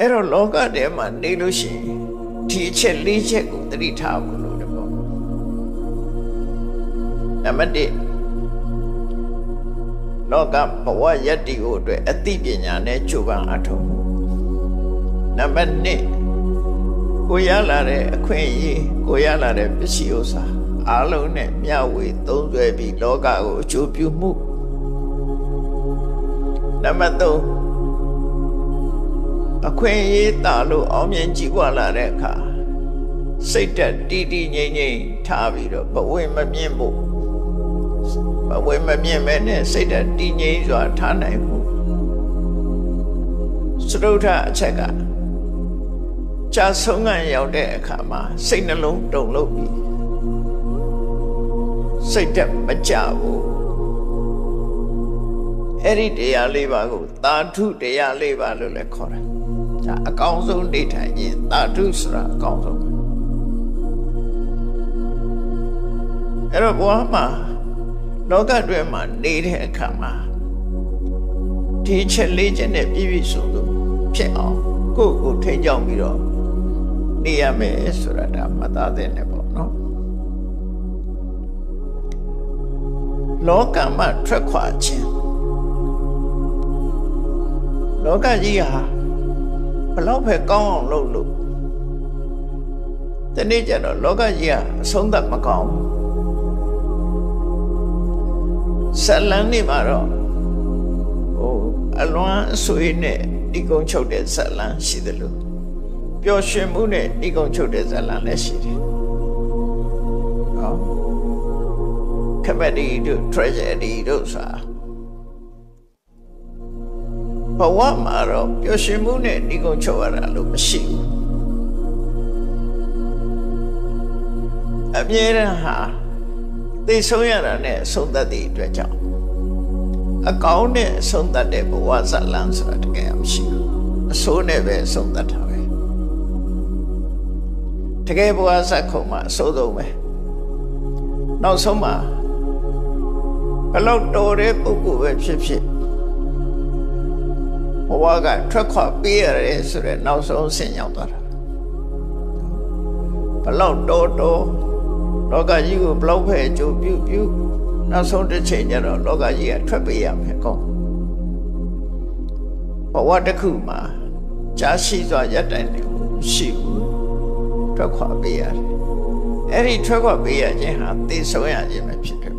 အဲ့တော့လောကထဲမှာနေလို့ရှိရင်ဒီအချက်၄ချက်ကိုသတိထားဖို့လိုတယ်ပေါ့နံပါတ်1လောကဘဝယတ္တိကိုအတွက်အသိပညာနဲ့ကြိုးပမ်းအထောက်မှုနံပါတ်2ကိုရလာတဲ့အခွင့်အရေးကိုရလာတဲ့ပစ္စည်းဥစ္စာအားလုံးနဲ့မျှဝေသုံးစွဲပြီးလောကကိုအကျိုးပြုမှုနံပါတ်3 အခွင့်အရေးတာလို့အောင်မြင်ကြည်ွားလာတဲ့အခါစိတ်တက်တီးတီးငြိမ်ငြိမ်ထားပြီးတော့ဘဝမမြင့်ဖို့ဘဝမမြင့်မဲ့နဲ့စိတ်တက်တည်ငြိမ်စွာထားနိုင်မှုစရုထအချက်ကကြာဆုံးခံရောက်တဲ့အခါမှာစိတ်နှလုံးတုန်လို့ပြီးစိတ်တက်မကြဘူးအဲ့ဒီတရားလေးပါကိုသာဓုတရားလေးပါလို့လည်းခေါ်တယ် ဒါအကောင်းဆုံးနေထိုင်ခြင်းသာဓုဆိုတာအကောင်းဆုံးအဲ့တော့ဘဝမှာလောကတွင်မှာနေတဲ့အခါမှာဒီချက်လေးချက်နဲ့ပြည့်ပြည့်စုံစုံဖြစ်အောင်ကိုယ့်ကိုထိန်းချောင်းပြီးတော့နေရမယ်ဆိုတာဒါမှတ်သားတဲ့နဲ့ပေါ့နော်လောကမှာထွက်ခွာခြင်းလောကကြီးဟာဘ လောက်ပဲကောင်းအောင်လုပ်လို့ဒီနေ့ကျတော့လောကကြီးဟာအဆုံးသတ်မကောင်းဘူးဇလန်းနေမှာတော့ဟိုအလွမ်းအဆွေးနဲ့ဒီကုန်းချုပ်တဲ့ဇလန်းရှိတယ်လို့ပျော်ရွှင်မှုနဲ့ဒီကုန်းချုပ်တဲ့ဇလန်းလည်းရှိတယ်ဟော comedy တို့ tragedy တို့ဆိုတာ ဘဝမှာတော့ပျော်ရွှင်မှုနဲ့ဒီကုန်းချုပ်ရတာလို့မရှိဘူးအမြဲတမ်းဟာသိဆုံးရတာနဲ့ဆုံးသက်တဲ့အတွက်ကြောင့်အကောင်းနဲ့ဆုံးသက်တဲ့ဘဝဇလန်းဆိုတာတကယ်မရှိဘူးအဆိုးနဲ့ပဲဆုံးသက်တာပဲတကယ်ဘဝဇက်ခုံမှာအဆိုးဆုံးပဲနောက်ဆုံးမှာဘလောက်တော်တဲ့ပုဂ္ဂိုလ်ပဲဖြစ်ဖြစ် ဘဝကထွက်ခွာပေးရတယ်ဆိုတဲ့နောက်ဆုံးဆင်ရောက်သွားတာဘလောက်တော်တော်လောကကြီးကိုဘလောက်ဖဲအကျိုးပြုပြုနောက်ဆုံးတစ်ချိန်ကျတော့လောကကြီးကထွက်ပေးရမယ်ကောဘဝတစ်ခုမှာကြာရှိစွာရပ်တိုင်နေရှိဘူးထွက်ခွာပေးရတယ်အဲ့ဒီထွက်ခွာပေးရခြင်းဟာသိဆုံးရခြင်းပဲဖြစ်တယ်